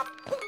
up.